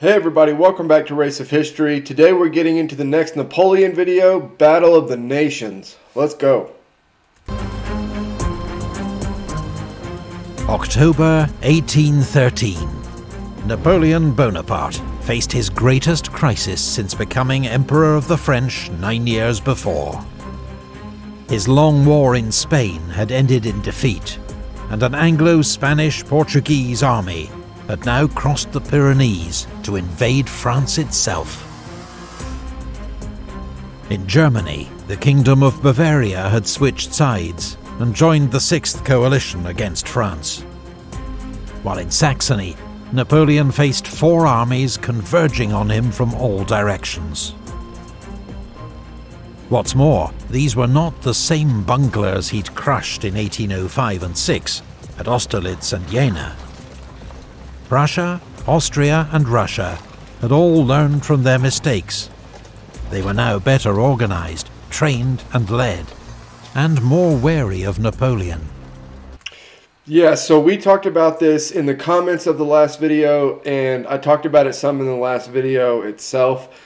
Hey everybody, welcome back to Rayce of History. Today we're getting into the next Napoleon video, Battle of the Nations. Let's go. October 1813. Napoleon Bonaparte faced his greatest crisis since becoming Emperor of the French nine years before. His long war in Spain had ended in defeat, and an Anglo-Spanish-Portuguese army had now crossed the Pyrenees to invade France itself. In Germany, the Kingdom of Bavaria had switched sides and joined the Sixth Coalition against France. While in Saxony, Napoleon faced four armies converging on him from all directions. What's more, these were not the same bunglers he'd crushed in 1805 and 6 at Austerlitz and Jena. Prussia, Austria and Russia had all learned from their mistakes. They were now better organised, trained and led, and more wary of Napoleon. Yeah, so we talked about this in the comments of the last video, and I talked about it some in the last video itself.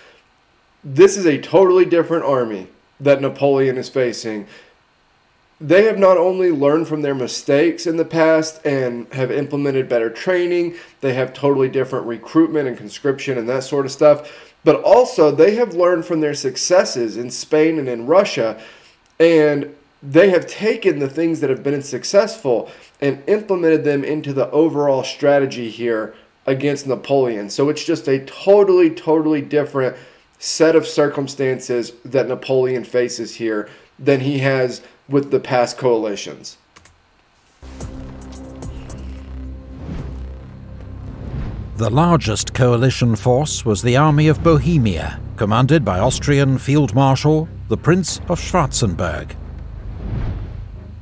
This is a totally different army that Napoleon is facing. They have not only learned from their mistakes in the past and have implemented better training, they have totally different recruitment and conscription and that sort of stuff, but also they have learned from their successes in Spain and in Russia, and they have taken the things that have been successful and implemented them into the overall strategy here against Napoleon. So it's just a totally, totally different set of circumstances that Napoleon faces here than he has with the past coalitions. The largest coalition force was the Army of Bohemia, commanded by Austrian Field Marshal the Prince of Schwarzenberg.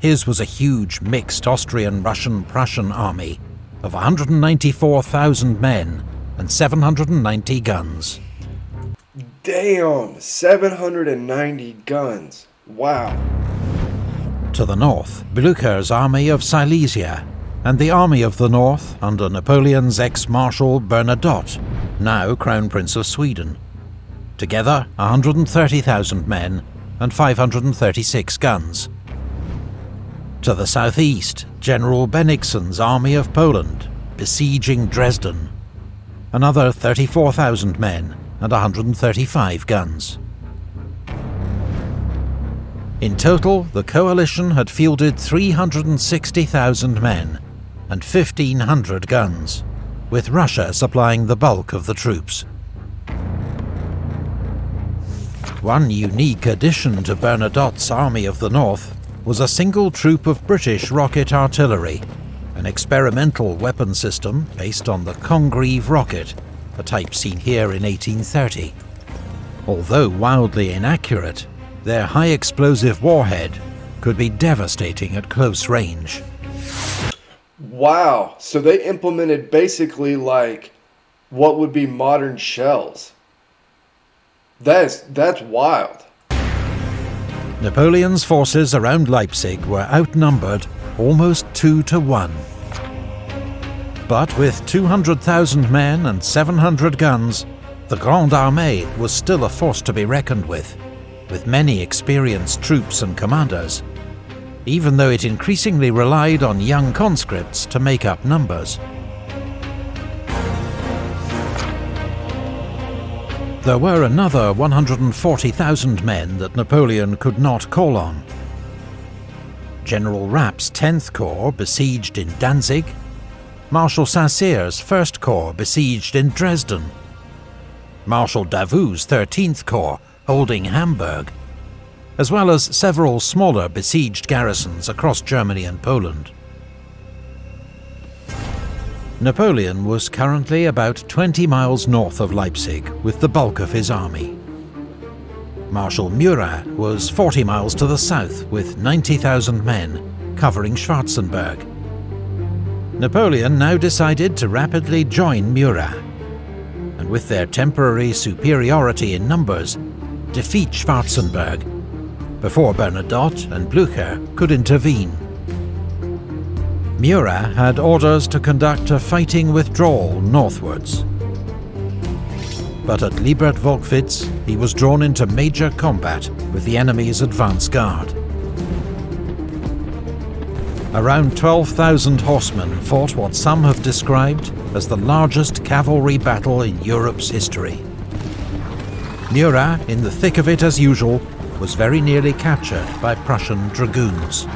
His was a huge mixed Austrian-Russian-Prussian army of 194,000 men and 790 guns. Damn, 790 guns. Wow. To the north, Blücher's army of Silesia, and the Army of the North under Napoleon's ex-marshal Bernadotte, now Crown Prince of Sweden. Together, 130,000 men and 536 guns. To the southeast, General Bennigsen's Army of Poland, besieging Dresden. Another 34,000 men and 135 guns. In total, the coalition had fielded 360,000 men and 1,500 guns, with Russia supplying the bulk of the troops. One unique addition to Bernadotte's Army of the North was a single troop of British rocket artillery, an experimental weapon system based on the Congreve rocket, a type seen here in 1830. Although wildly inaccurate, their high explosive warhead could be devastating at close range. Wow, so they implemented basically like what would be modern shells. That's that's wild. Napoleon's forces around Leipzig were outnumbered almost two to one. But with 200,000 men and 700 guns, the Grande Armée was still a force to be reckoned with, with many experienced troops and commanders, even though it increasingly relied on young conscripts to make up numbers. There were another 140,000 men that Napoleon could not call on. General Rapp's 10th Corps besieged in Danzig, Marshal Saint-Cyr's 1st Corps besieged in Dresden, Marshal Davout's 13th Corps holding Hamburg, as well as several smaller besieged garrisons across Germany and Poland. Napoleon was currently about 20 miles north of Leipzig with the bulk of his army. Marshal Murat was 40 miles to the south with 90,000 men, covering Schwarzenberg. Napoleon now decided to rapidly join Murat, and with their temporary superiority in numbers, defeat Schwarzenberg, before Bernadotte and Blücher could intervene. Murat had orders to conduct a fighting withdrawal northwards. but at Liebert-Wolkwitz he was drawn into major combat with the enemy's advance guard. Around 12,000 horsemen fought what some have described as the largest cavalry battle in Europe's history. Murat, in the thick of it as usual, was very nearly captured by Prussian dragoons.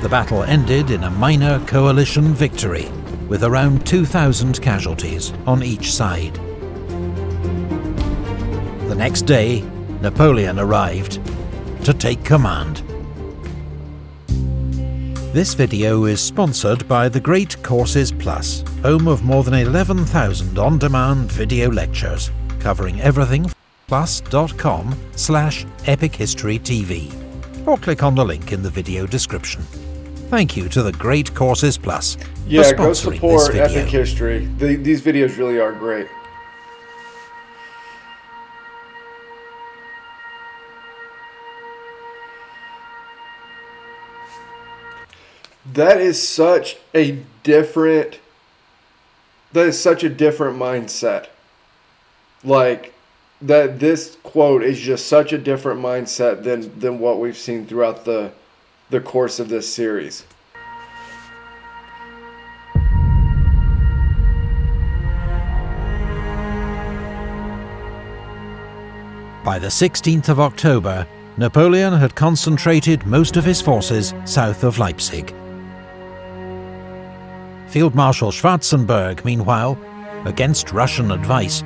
The battle ended in a minor coalition victory, with around 2,000 casualties on each side. The next day, Napoleon arrived to take command. This video is sponsored by The Great Courses Plus, home of more than 11,000 on-demand video lectures, covering everything plus.com slash epichistorytv, or click on the link in the video description. Thank you to The Great Courses Plus yeah, go support Epic History. The, these videos really are great. That is such a different that is such a different mindset. Like that this quote is just such a different mindset than than what we've seen throughout the the course of this series. By the 16th of October, Napoleon had concentrated most of his forces south of Leipzig. Field Marshal Schwarzenberg, meanwhile, against Russian advice,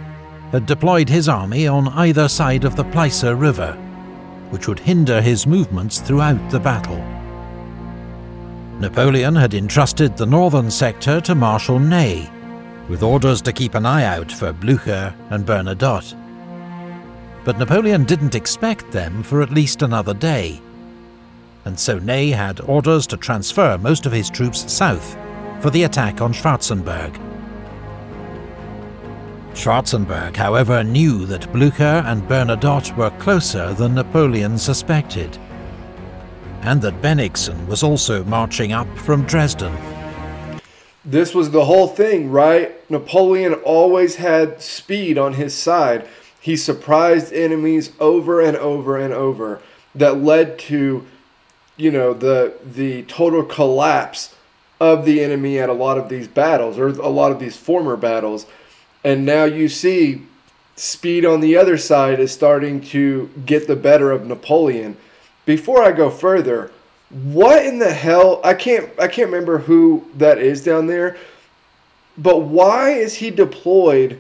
had deployed his army on either side of the Pleiße River, which would hinder his movements throughout the battle. Napoleon had entrusted the northern sector to Marshal Ney, with orders to keep an eye out for Blücher and Bernadotte. But Napoleon didn't expect them for at least another day, and so Ney had orders to transfer most of his troops south for the attack on Schwarzenberg. Schwarzenberg, however, knew that Blücher and Bernadotte were closer than Napoleon suspected, and that Bennigsen was also marching up from Dresden. This was the whole thing, right? Napoleon always had speed on his side. He surprised enemies over and over and over that led to, you know, the the total collapse of the enemy at a lot of these battles or a lot of these former battles. And now you see speed on the other side is starting to get the better of Napoleon. Before I go further, what in the hell? I can't I can't remember who that is down there. But why is he deployed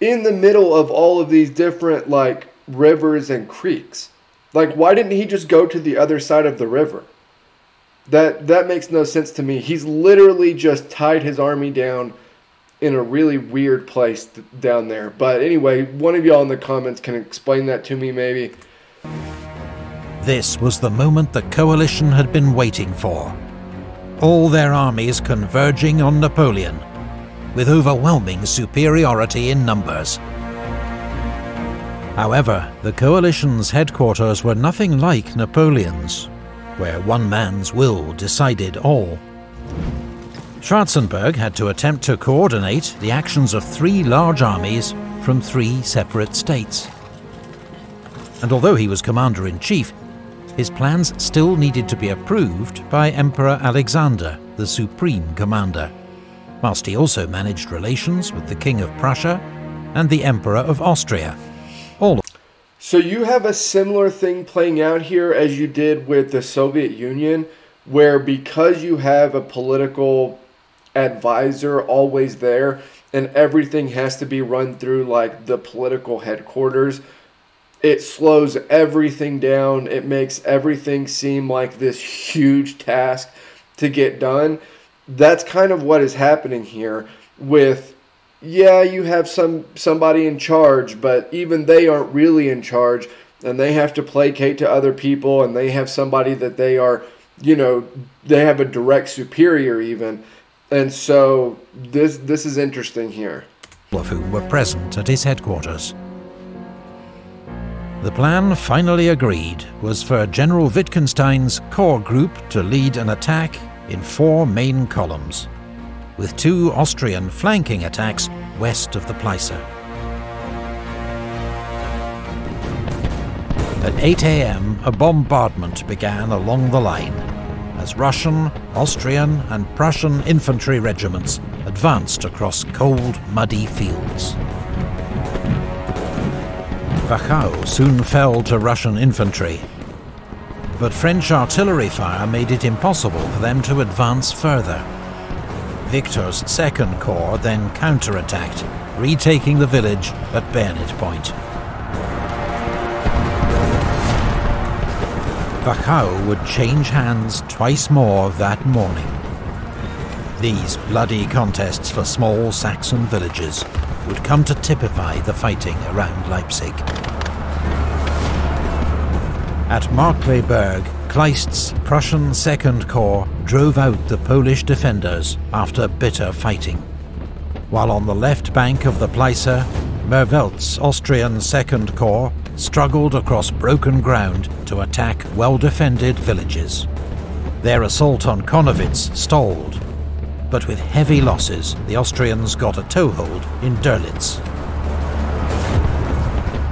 in the middle of all of these different like rivers and creeks? Like why didn't he just go to the other side of the river? That that makes no sense to me. He's literally just tied his army down in a really weird place down there. But anyway, one of y'all in the comments can explain that to me maybe. This was the moment the coalition had been waiting for. All their armies converging on Napoleon, with overwhelming superiority in numbers. However, the coalition's headquarters were nothing like Napoleon's, where one man's will decided all. Schwarzenberg had to attempt to coordinate the actions of three large armies from three separate states. And although he was commander-in-chief, his plans still needed to be approved by Emperor Alexander, the supreme commander, whilst he also managed relations with the King of Prussia and the Emperor of Austria, all so you have a similar thing playing out here as you did with the Soviet Union, where because you have a political advisor always there and everything has to be run through like the political headquarters, it slows everything down. It makes everything seem like this huge task to get done. That's kind of what is happening here with yeah, you have some somebody in charge, but even they aren't really in charge, and they have to placate to other people, and they have somebody that they are, you know, they have a direct superior even, and so this this is interesting here. All of whom were present at his headquarters. The plan finally agreed was for General Wittgenstein's corps group to lead an attack in four main columns, with two Austrian flanking attacks west of the Pleiße. At 8am, a bombardment began along the line, as Russian, Austrian, and Prussian infantry regiments advanced across cold, muddy fields. Wachau soon fell to Russian infantry, but French artillery fire made it impossible for them to advance further. Victor's Second Corps then counterattacked, retaking the village at bayonet point. Wachau would change hands twice more that morning. These bloody contests for small Saxon villages would come to typify the fighting around Leipzig. At Markkleeberg, Kleist's Prussian Second Corps drove out the Polish defenders after bitter fighting, while on the left bank of the Pleiße, Merveldt's Austrian Second Corps struggled across broken ground to attack well-defended villages. Their assault on Connewitz stalled, but with heavy losses the Austrians got a toehold in Dölitz.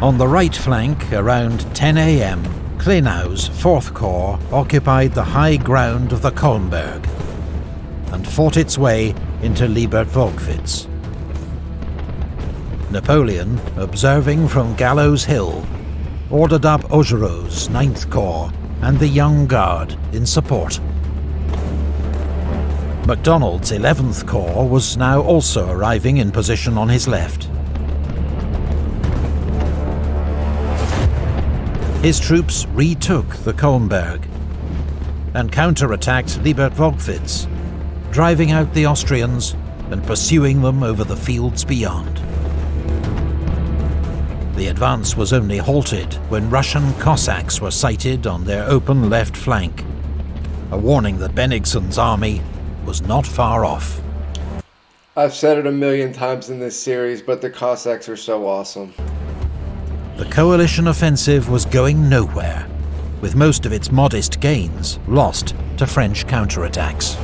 On the right flank, around 10 am, Klenau's 4th Corps occupied the high ground of the Kolmberg and fought its way into Liebert-Wolkwitz. Napoleon, observing from Gallows Hill, ordered up Augereau's 9th Corps and the Young Guard in support. MacDonald's 11th Corps was now also arriving in position on his left. His troops retook the Kolmberg and counterattacked Liebert-Wolkwitz, driving out the Austrians and pursuing them over the fields beyond. The advance was only halted when Russian Cossacks were sighted on their open left flank, a warning that Bennigsen's army was not far off. I've said it a million times in this series, but the Cossacks are so awesome. The coalition offensive was going nowhere, with most of its modest gains lost to French counterattacks.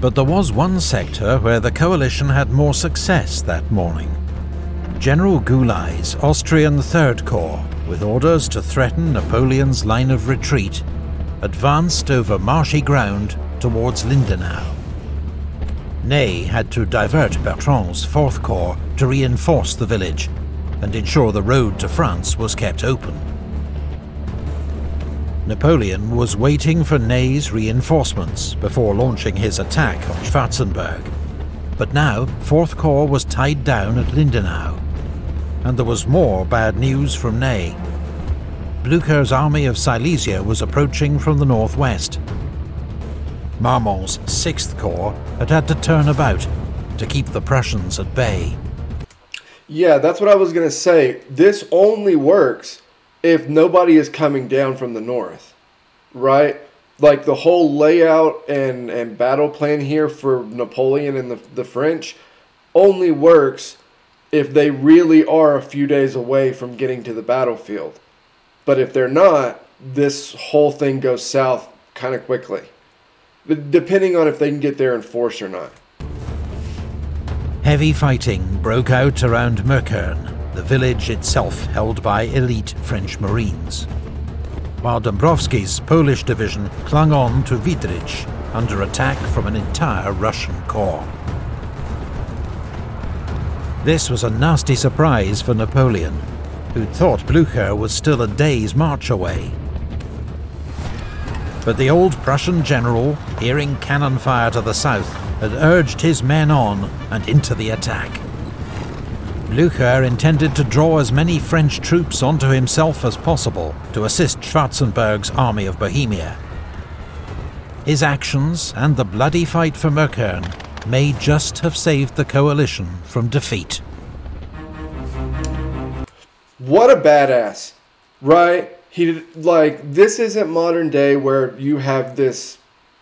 But there was one sector where the coalition had more success that morning. General Gyulay's Austrian Third Corps, with orders to threaten Napoleon's line of retreat, advanced over marshy ground towards Lindenau. Ney had to divert Bertrand's Fourth Corps to reinforce the village and ensure the road to France was kept open. Napoleon was waiting for Ney's reinforcements before launching his attack on Schwarzenberg, but now Fourth Corps was tied down at Lindenau and there was more bad news from Ney. Blücher's army of Silesia was approaching from the northwest. Marmont's 6th Corps had had to turn about to keep the Prussians at bay. Yeah, that's what I was going to say. This only works if nobody is coming down from the north, right? Like the whole layout and, and battle plan here for Napoleon and the, the French only works if they really are a few days away from getting to the battlefield. But if they're not, this whole thing goes south kind of quickly, depending on if they can get there in force or not. Heavy fighting broke out around Möckern, the village itself held by elite French Marines, while Dombrowski's Polish division clung on to Wiedrich under attack from an entire Russian corps. This was a nasty surprise for Napoleon, who'd thought Blücher was still a day's march away. But the old Prussian general, hearing cannon fire to the south, had urged his men on and into the attack. Blücher intended to draw as many French troops onto himself as possible to assist Schwarzenberg's army of Bohemia. His actions and the bloody fight for Möckern may just have saved the coalition from defeat. What a badass, right? He like this isn't modern day where you have this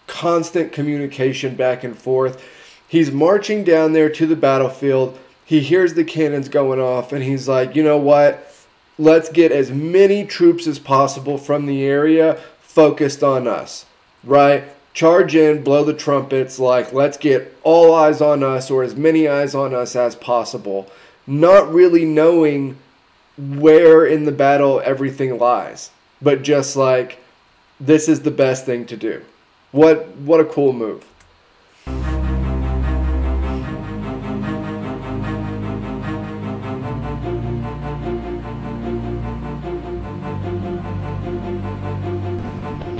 constant communication back and forth. He's marching down there to the battlefield. He hears the cannons going off and he's like, "You know what? Let's get as many troops as possible from the area focused on us." Right? Charge in, blow the trumpets, like let's get all eyes on us or as many eyes on us as possible, not really knowing where in the battle everything lies, but just like this is the best thing to do. What what a cool move.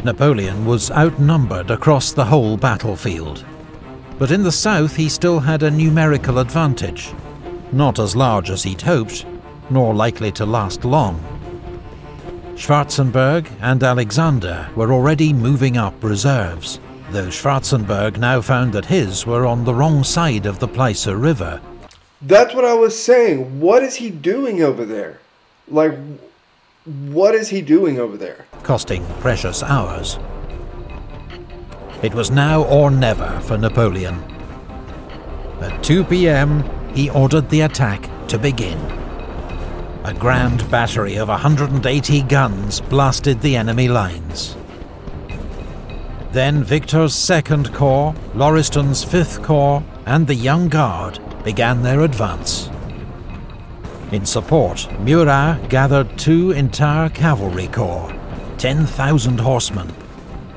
Napoleon was outnumbered across the whole battlefield. But in the south he still had a numerical advantage, not as large as he'd hoped, nor likely to last long. Schwarzenberg and Alexander were already moving up reserves, though Schwarzenberg now found that his were on the wrong side of the Pleiße River. That's what I was saying. What is he doing over there? Like, what is he doing over there? Costing precious hours. It was now or never for Napoleon. At 2 pm, he ordered the attack to begin. A grand battery of 180 guns blasted the enemy lines. Then Victor's 2nd Corps, Lauriston's 5th Corps, and the Young Guard began their advance. In support, Murat gathered two entire cavalry corps, 10,000 horsemen,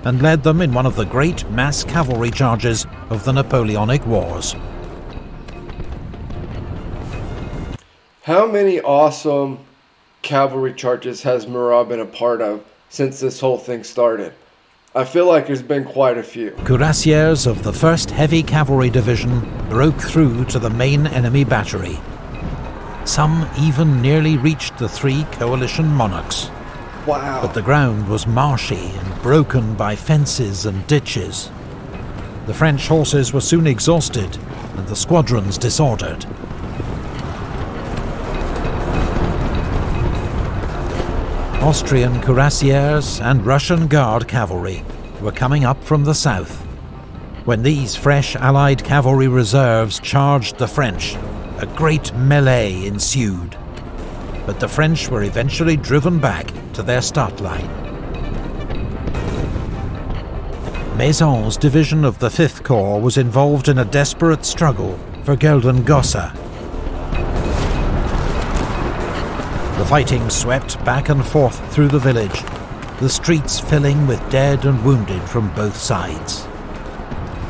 and led them in one of the great mass cavalry charges of the Napoleonic Wars. How many awesome cavalry charges has Murat been a part of since this whole thing started? I feel like there's been quite a few. Cuirassiers of the 1st Heavy Cavalry Division broke through to the main enemy battery some even nearly reached the three coalition monarchs. Wow. But the ground was marshy and broken by fences and ditches. The French horses were soon exhausted and the squadrons disordered. Austrian cuirassiers and Russian Guard cavalry were coming up from the south. When these fresh Allied cavalry reserves charged the French, a great melee ensued, but the French were eventually driven back to their start line. Maison's division of the 5th Corps was involved in a desperate struggle for Güldengossa. The fighting swept back and forth through the village, the streets filling with dead and wounded from both sides.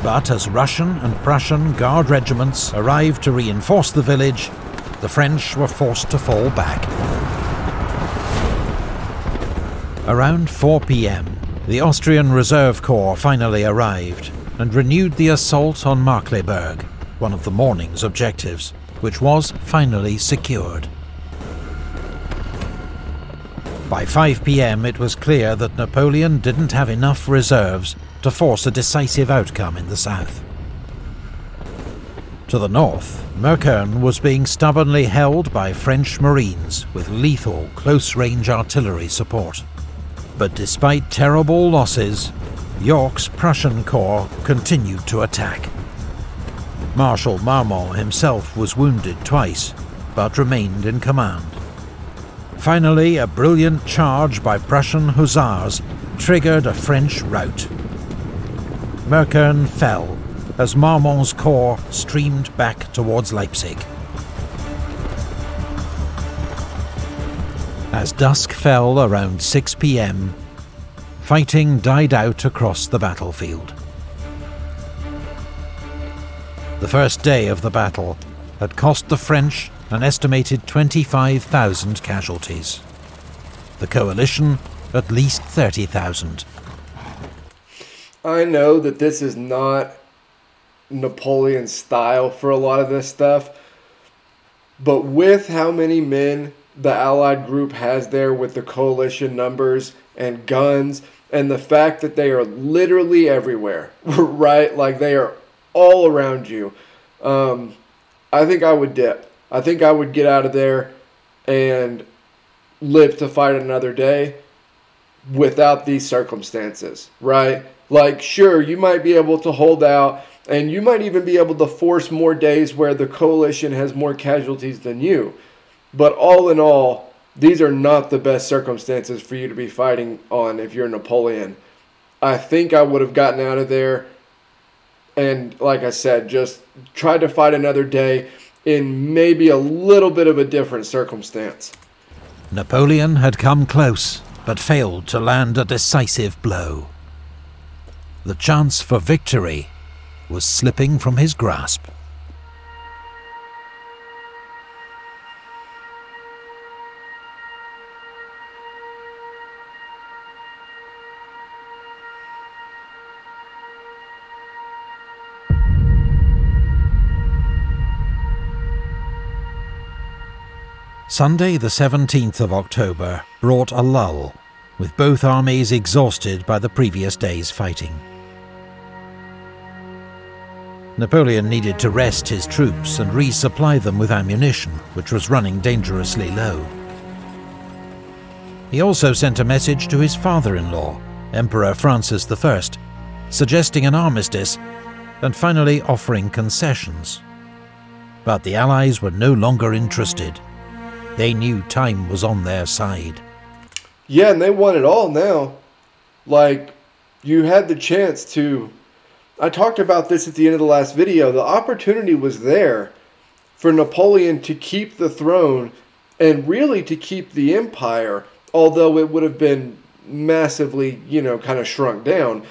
But as Russian and Prussian Guard regiments arrived to reinforce the village, the French were forced to fall back. Around 4 pm, the Austrian Reserve Corps finally arrived and renewed the assault on Markkleeberg, one of the morning's objectives, which was finally secured. By 5 pm it was clear that Napoleon didn't have enough reserves to force a decisive outcome in the south. To the north, Möckern was being stubbornly held by French Marines with lethal close-range artillery support. But despite terrible losses, York's Prussian Corps continued to attack. Marshal Marmont himself was wounded twice, but remained in command. Finally, a brilliant charge by Prussian hussars triggered a French rout. Möckern fell as Marmont's corps streamed back towards Leipzig. As dusk fell around 6 pm, fighting died out across the battlefield. The first day of the battle had cost the French an estimated 25,000 casualties. The coalition at least 30,000. I know that this is not Napoleon's style for a lot of this stuff, but with how many men the Allied group has there with the coalition numbers and guns, and the fact that they are literally everywhere, right? Like they are all around you. Um, I think I would dip. I think I would get out of there and live to fight another day without these circumstances, right? Like, sure, you might be able to hold out, and you might even be able to force more days where the coalition has more casualties than you. But all in all, these are not the best circumstances for you to be fighting on if you're Napoleon. I think I would have gotten out of there and, like I said, just tried to fight another day in maybe a little bit of a different circumstance. Napoleon had come close, but failed to land a decisive blow. The chance for victory was slipping from his grasp. Sunday, the 17th of October, brought a lull, with both armies exhausted by the previous day's fighting. Napoleon needed to rest his troops and resupply them with ammunition, which was running dangerously low. He also sent a message to his father-in-law, Emperor Francis I, suggesting an armistice and finally offering concessions. But the Allies were no longer interested they knew time was on their side. Yeah, and they won it all now. Like, you had the chance to. I talked about this at the end of the last video. The opportunity was there for Napoleon to keep the throne and really to keep the empire, although it would have been massively, you know, kind of shrunk down.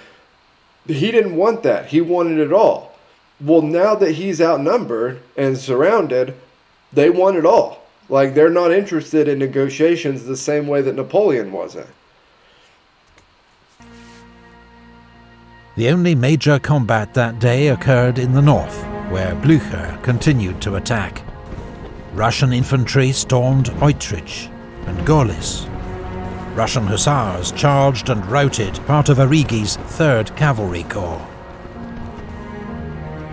He didn't want that. He wanted it all. Well, now that he's outnumbered and surrounded, they want it all. Like they're not interested in negotiations the same way that Napoleon wasn't. The only major combat that day occurred in the north, where Blücher continued to attack. Russian infantry stormed Eutritzsch and Gohlis. Russian hussars charged and routed part of Arrighi's 3rd Cavalry Corps.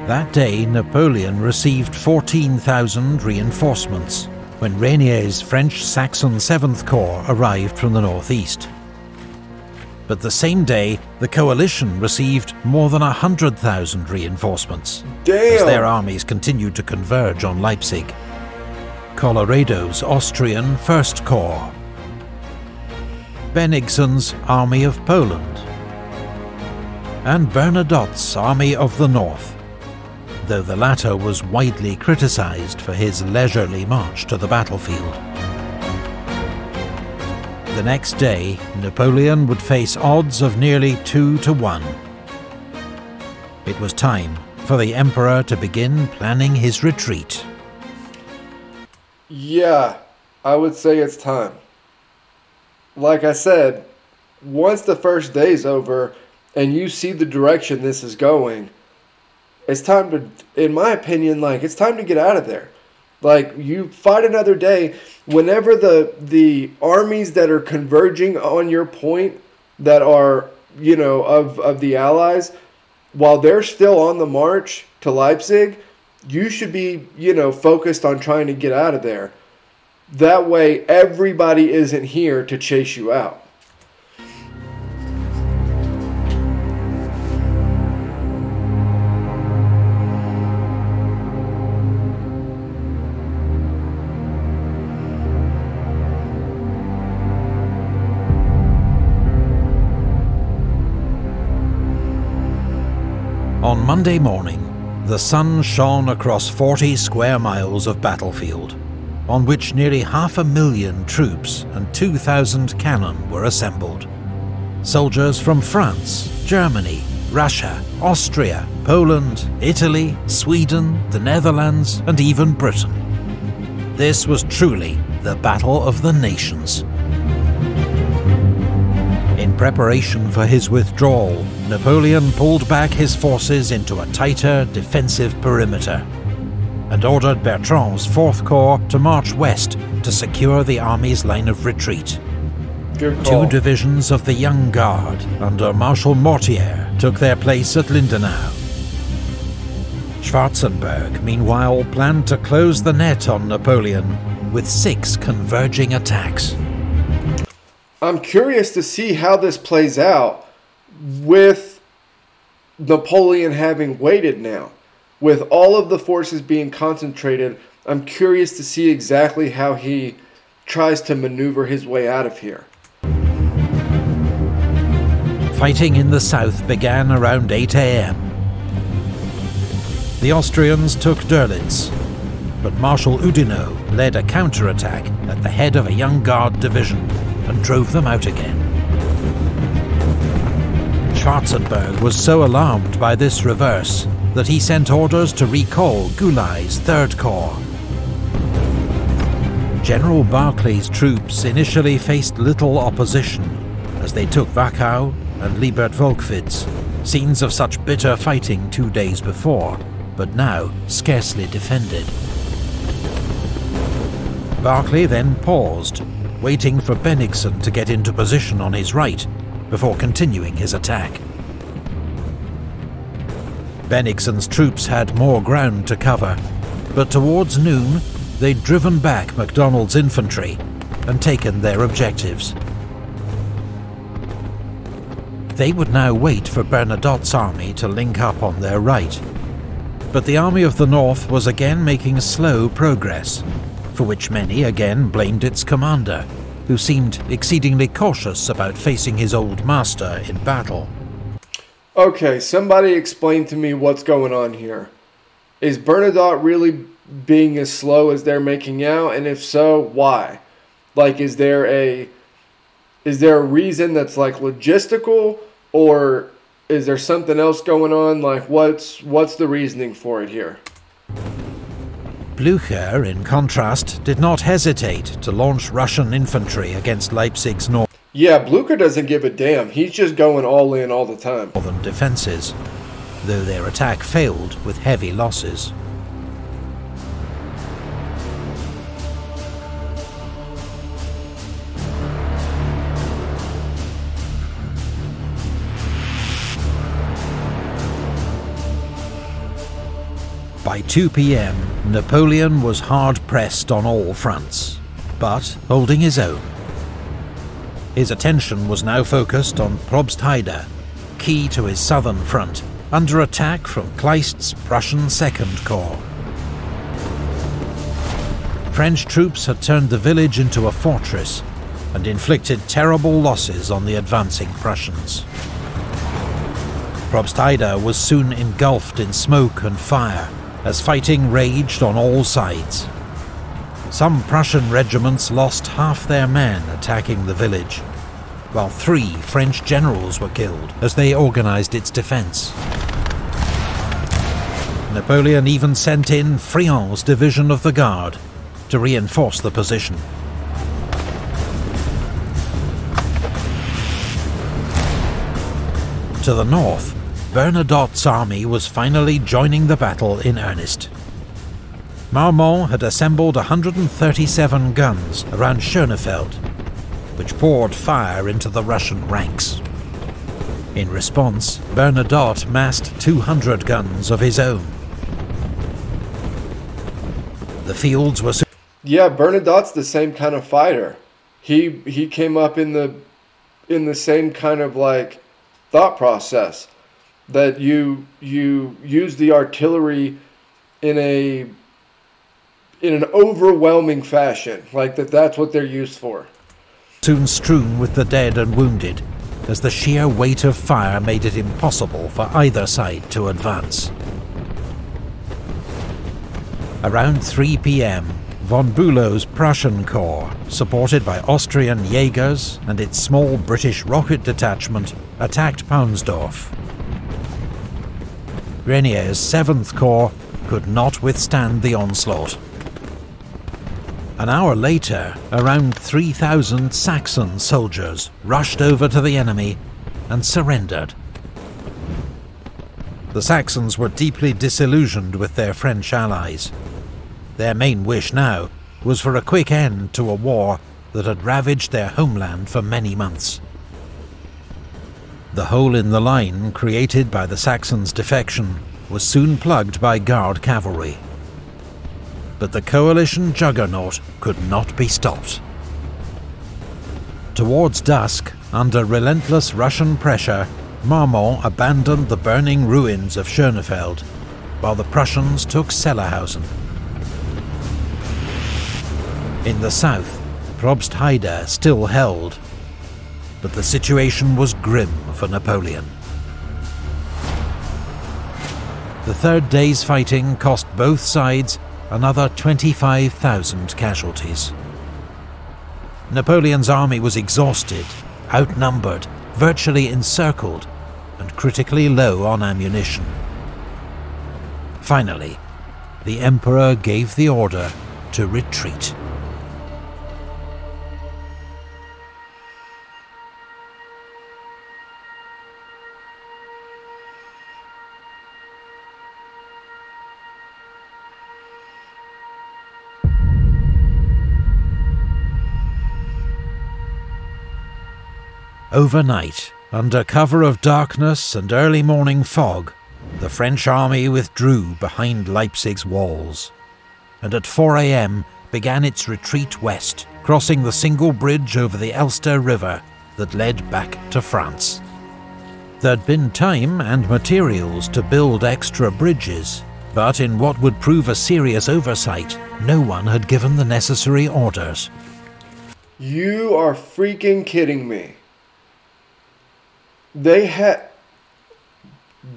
That day, Napoleon received 14,000 reinforcements, when Reynier's French Saxon 7th Corps arrived from the northeast. But the same day, the coalition received more than 100,000 reinforcements Damn. as their armies continued to converge on Leipzig. Colloredo's Austrian First Corps, Bennigsen's Army of Poland, and Bernadotte's Army of the North though the latter was widely criticised for his leisurely march to the battlefield. The next day, Napoleon would face odds of nearly two to one. It was time for the Emperor to begin planning his retreat. Yeah, I would say it's time. Like I said, once the first day's over and you see the direction this is going, it's time to, in my opinion, like it's time to get out of there. Like you fight another day. Whenever the the armies that are converging on your point that are you know of of the allies, while they're still on the march to Leipzig, you should be you know focused on trying to get out of there. That way, everybody isn't here to chase you out. On Monday morning, the sun shone across 40 square miles of battlefield, on which nearly half a million troops and 2,000 cannon were assembled. Soldiers from France, Germany, Russia, Austria, Poland, Italy, Sweden, the Netherlands, and even Britain. This was truly the Battle of the Nations. In preparation for his withdrawal, Napoleon pulled back his forces into a tighter defensive perimeter and ordered Bertrand's 4th Corps to march west to secure the army's line of retreat. Two divisions of the Young Guard under Marshal Mortier took their place at Lindenau. Schwarzenberg, meanwhile, planned to close the net on Napoleon with six converging attacks. I'm curious to see how this plays out with Napoleon having waited now. With all of the forces being concentrated, I'm curious to see exactly how he tries to maneuver his way out of here. Fighting in the south began around 8 am. The Austrians took Dölitz. but Marshal Oudinot led a counterattack at the head of a young guard division and drove them out again. Schwarzenberg was so alarmed by this reverse that he sent orders to recall Gyulay's Third Corps. General Barclay's troops initially faced little opposition as they took Wachau and Liebert Wolkwitz, scenes of such bitter fighting two days before, but now scarcely defended. Barclay then paused, waiting for Bennigsen to get into position on his right, before continuing his attack. Bennigsen's troops had more ground to cover, but towards noon they'd driven back MacDonald's infantry and taken their objectives. They would now wait for Bernadotte's army to link up on their right. But the Army of the North was again making slow progress, for which many again blamed its commander, who seemed exceedingly cautious about facing his old master in battle. Okay, somebody explain to me what's going on here. Is Bernadotte really being as slow as they're making out, and if so, why? Like, is there a is there a reason that's like logistical, or is there something else going on? Like, what's what's the reasoning for it here? Blücher, in contrast, did not hesitate to launch Russian infantry against Leipzig's north. Yeah, Blücher doesn't give a damn. He's just going all in all the time. Northern defences, though their attack failed with heavy losses. By 2 pm, Napoleon was hard pressed on all fronts, but holding his own. His attention was now focused on Probstheide, key to his southern front, under attack from Kleist's Prussian Second Corps. French troops had turned the village into a fortress and inflicted terrible losses on the advancing Prussians. Probstheide was soon engulfed in smoke and fire as fighting raged on all sides. Some Prussian regiments lost half their men attacking the village, while three French generals were killed as they organised its defence. Napoleon even sent in Friant's division of the Guard to reinforce the position. To the north, Bernadotte's army was finally joining the battle in earnest. Marmont had assembled 137 guns around Schönefeld, which poured fire into the Russian ranks. In response, Bernadotte massed 200 guns of his own. The fields were... Yeah, Bernadotte's the same kind of fighter. He he came up in the in the same kind of like thought process that you you use the artillery in a in an overwhelming fashion like that that's what they're used for soon strewn with the dead and wounded as the sheer weight of fire made it impossible for either side to advance around 3 p.m von Bülow's Prussian Corps, supported by Austrian Jaegers and its small British rocket detachment, attacked Paunsdorf. Reynier's 7th Corps could not withstand the onslaught. An hour later, around 3,000 Saxon soldiers rushed over to the enemy and surrendered. The Saxons were deeply disillusioned with their French allies. Their main wish now was for a quick end to a war that had ravaged their homeland for many months. The hole in the line created by the Saxons' defection was soon plugged by Guard cavalry. But the coalition juggernaut could not be stopped. Towards dusk, under relentless Russian pressure, Marmont abandoned the burning ruins of Schönefeld, while the Prussians took Sellerhausen. In the south, Probstheide still held, but the situation was grim for Napoleon. The third day's fighting cost both sides another 25,000 casualties. Napoleon's army was exhausted, outnumbered, virtually encircled, and critically low on ammunition. Finally, the Emperor gave the order to retreat. Overnight, under cover of darkness and early morning fog, the French army withdrew behind Leipzig's walls, and at 4 am began its retreat west, crossing the single bridge over the Elster River that led back to France. There'd been time and materials to build extra bridges, but in what would prove a serious oversight, no one had given the necessary orders. You are freaking kidding me. They had.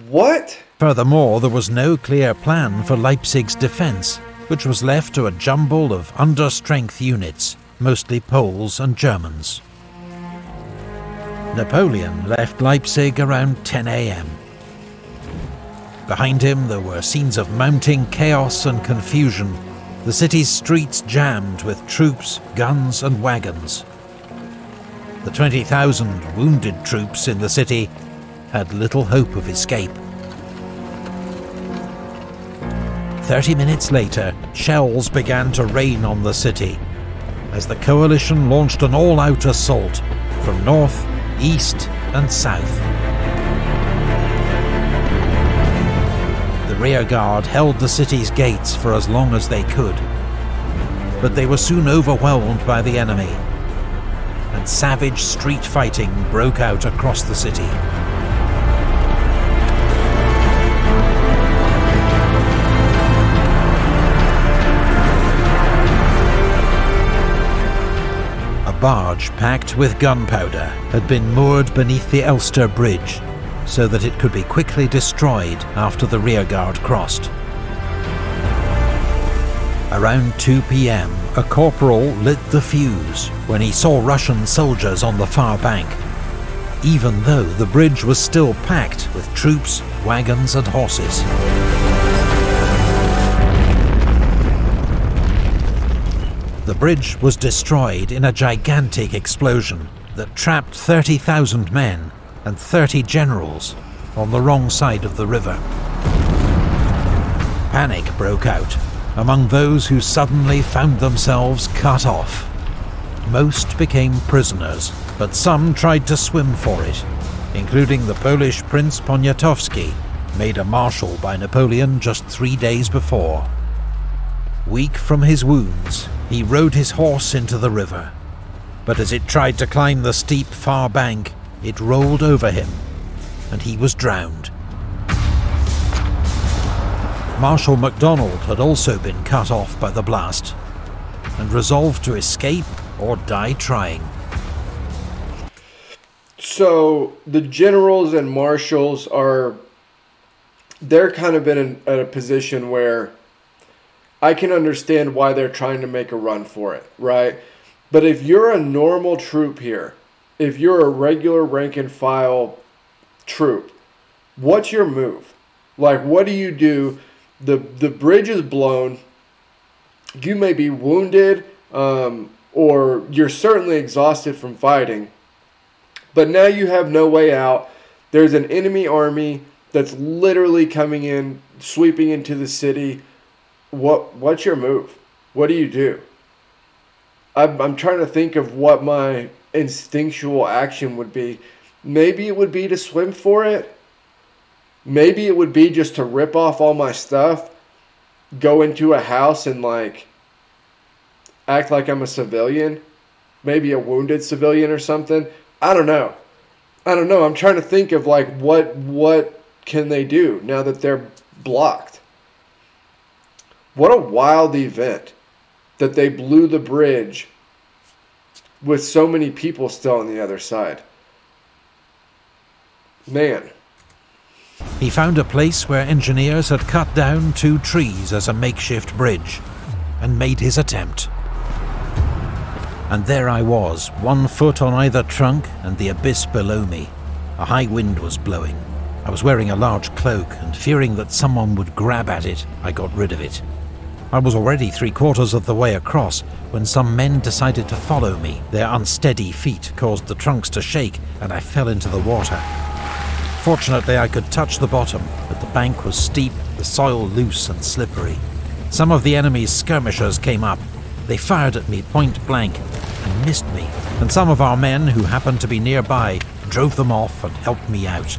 What? Furthermore, there was no clear plan for Leipzig's defence, which was left to a jumble of under-strength units, mostly Poles and Germans. Napoleon left Leipzig around 10 am. Behind him there were scenes of mounting chaos and confusion, the city's streets jammed with troops, guns and wagons. The 20,000 wounded troops in the city had little hope of escape. Thirty minutes later, shells began to rain on the city as the coalition launched an all-out assault from north, east and south. The rearguard held the city's gates for as long as they could, but they were soon overwhelmed by the enemy, savage street fighting broke out across the city. A barge packed with gunpowder had been moored beneath the Elster Bridge so that it could be quickly destroyed after the rearguard crossed. Around 2 pm, a corporal lit the fuse when he saw Russian soldiers on the far bank, even though the bridge was still packed with troops, wagons and horses. The bridge was destroyed in a gigantic explosion that trapped 30,000 men and 30 generals on the wrong side of the river. Panic broke out among those who suddenly found themselves cut off. Most became prisoners, but some tried to swim for it, including the Polish Prince Poniatowski, made a marshal by Napoleon just three days before. Weak from his wounds, he rode his horse into the river, but as it tried to climb the steep far bank, it rolled over him, and he was drowned. Marshal MacDonald had also been cut off by the blast, and resolved to escape or die trying. So the generals and marshals are they're kind of in a, a position where I can understand why they're trying to make a run for it, right? But if you're a normal troop here, if you're a regular rank and file troop, what's your move? Like, what do you do? The the bridge is blown. You may be wounded, um, or you're certainly exhausted from fighting. But now you have no way out. There's an enemy army that's literally coming in, sweeping into the city what what's your move? What do you do? I'm I'm trying to think of what my instinctual action would be. Maybe it would be to swim for it. Maybe it would be just to rip off all my stuff, go into a house and like act like I'm a civilian, maybe a wounded civilian or something. I don't know. I don't know. I'm trying to think of like what what can they do now that they're blocked. What a wild event that they blew the bridge with so many people still on the other side. Man. He found a place where engineers had cut down two trees as a makeshift bridge, and made his attempt. And there I was, one foot on either trunk and the abyss below me. A high wind was blowing. I was wearing a large cloak, and fearing that someone would grab at it, I got rid of it. I was already three quarters of the way across when some men decided to follow me. Their unsteady feet caused the trunks to shake, and I fell into the water. Fortunately, I could touch the bottom, but the bank was steep, the soil loose and slippery. Some of the enemy's skirmishers came up. They fired at me point blank and missed me, and some of our men who happened to be nearby drove them off and helped me out.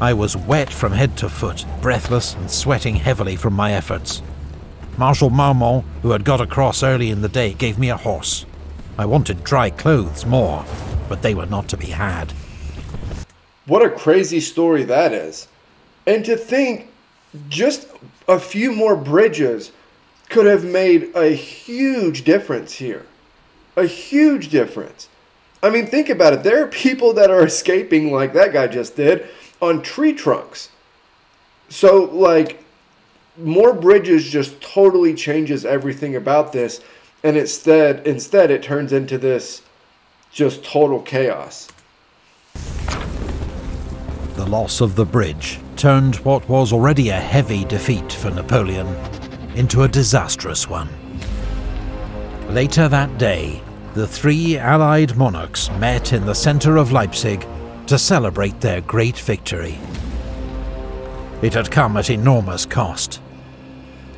I was wet from head to foot, breathless and sweating heavily from my efforts. Marshal Marmont, who had got across early in the day, gave me a horse. I wanted dry clothes more, but they were not to be had. What a crazy story that is. And to think just a few more bridges could have made a huge difference here. A huge difference. I mean, think about it. There are people that are escaping, like that guy just did, on tree trunks. So, like, more bridges just totally changes everything about this. And instead, instead, it turns into this just total chaos. The loss of the bridge turned what was already a heavy defeat for Napoleon into a disastrous one. Later that day, the three Allied monarchs met in the centre of Leipzig to celebrate their great victory. It had come at enormous cost.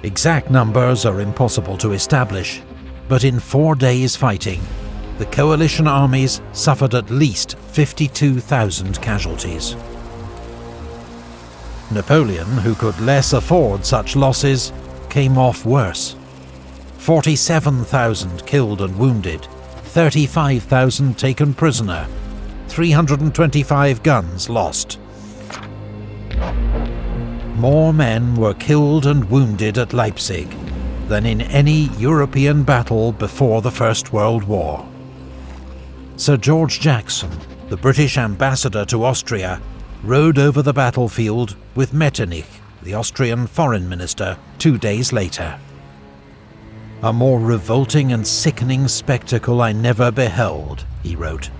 Exact numbers are impossible to establish, but in four days' fighting, the coalition armies suffered at least 52,000 casualties. Napoleon, who could less afford such losses, came off worse. 47,000 killed and wounded, 35,000 taken prisoner, 325 guns lost. More men were killed and wounded at Leipzig than in any European battle before the First World War. Sir George Jackson, the British ambassador to Austria, rode over the battlefield with Metternich, the Austrian foreign minister, two days later. A more revolting and sickening spectacle I never beheld, he wrote.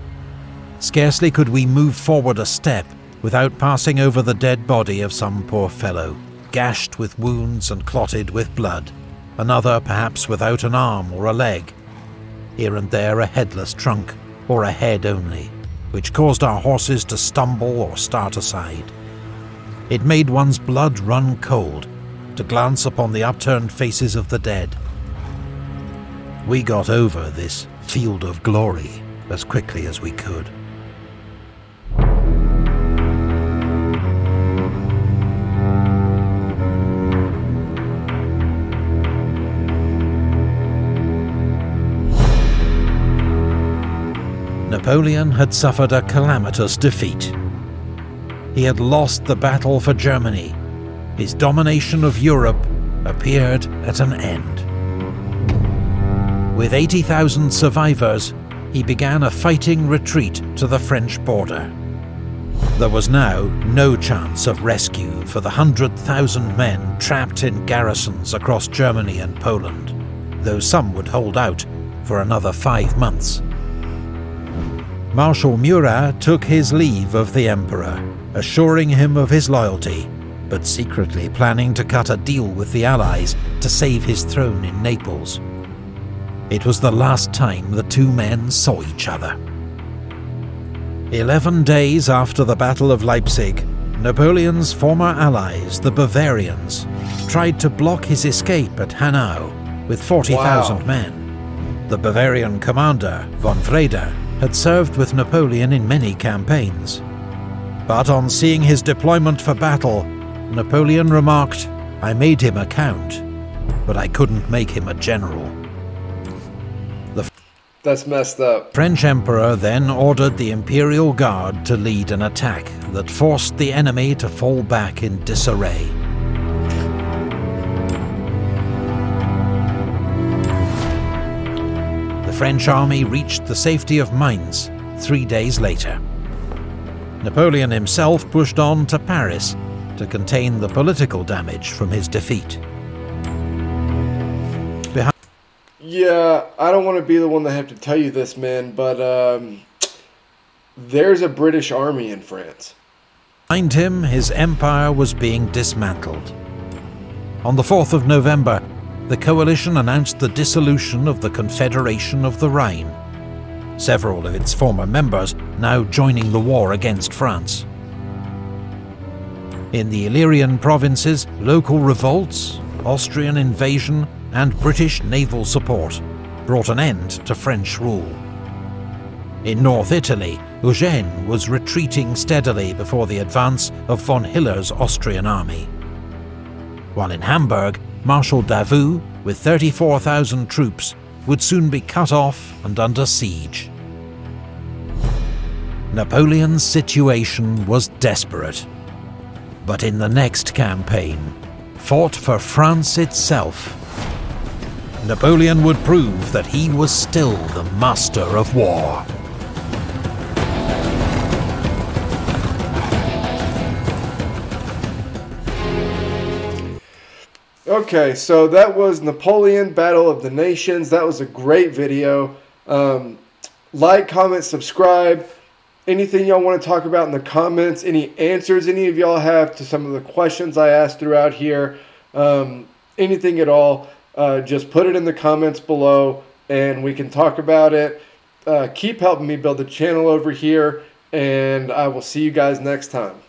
Scarcely could we move forward a step without passing over the dead body of some poor fellow, gashed with wounds and clotted with blood, another perhaps without an arm or a leg, here and there a headless trunk, or a head only which caused our horses to stumble or start aside. It made one's blood run cold to glance upon the upturned faces of the dead. We got over this field of glory as quickly as we could. Napoleon had suffered a calamitous defeat. He had lost the battle for Germany. His domination of Europe appeared at an end. With 80,000 survivors, he began a fighting retreat to the French border. There was now no chance of rescue for the 100,000 men trapped in garrisons across Germany and Poland, though some would hold out for another five months. Marshal Murat took his leave of the Emperor, assuring him of his loyalty, but secretly planning to cut a deal with the Allies to save his throne in Naples. It was the last time the two men saw each other. Eleven days after the Battle of Leipzig, Napoleon's former allies, the Bavarians, tried to block his escape at Hanau with 40,000 wow. men. The Bavarian commander, von Wrede, had served with Napoleon in many campaigns. But on seeing his deployment for battle, Napoleon remarked, I made him a count, but I couldn't make him a general. The That's messed up. French Emperor then ordered the Imperial Guard to lead an attack that forced the enemy to fall back in disarray. French army reached the safety of Mainz three days later. Napoleon himself pushed on to Paris to contain the political damage from his defeat. Behind yeah, I don't want to be the one that have to tell you this, man, but um, there's a British army in France. Behind him, his empire was being dismantled. On the 4th of November, the coalition announced the dissolution of the Confederation of the Rhine, several of its former members now joining the war against France. In the Illyrian provinces, local revolts, Austrian invasion and British naval support brought an end to French rule. In North Italy, Eugene was retreating steadily before the advance of von Hiller's Austrian army. While in Hamburg, Marshal Davout, with 34,000 troops, would soon be cut off and under siege. Napoleon's situation was desperate. But in the next campaign, fought for France itself, Napoleon would prove that he was still the master of war. Okay, so that was Napoleon Battle of the Nations. That was a great video. Um, like, comment, subscribe. Anything y'all want to talk about in the comments, any answers any of y'all have to some of the questions I asked throughout here, um, anything at all, uh, just put it in the comments below and we can talk about it. Uh, keep helping me build the channel over here, and I will see you guys next time.